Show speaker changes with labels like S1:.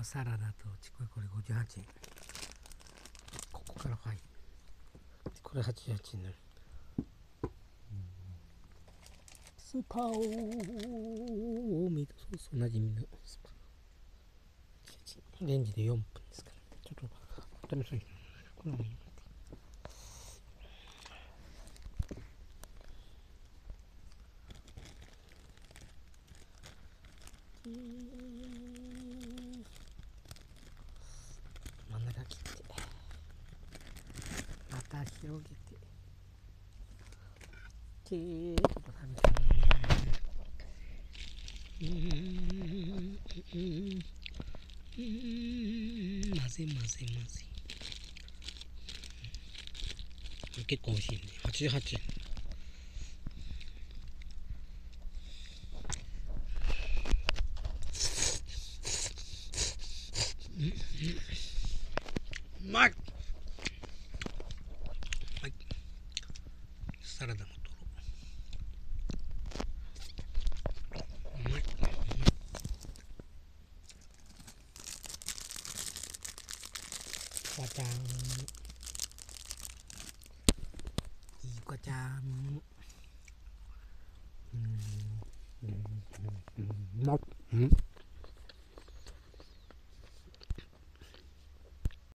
S1: はサラダとちくわこれ58円。ここからはいこれ88円になる。うんスーパーオーミートソースおなじみのスーパー。レンジで4分ですから。ちょっと試しにこれもいい真ん中切ってまた広げて。ちーっと食べてうーん。うん。うん。混ぜ混ぜ混ぜ結構美味しいね88円うまい。はい。サラダも取ろううまい。ガチャン。いい子ちゃん。うん。うん。うん。うん。うん。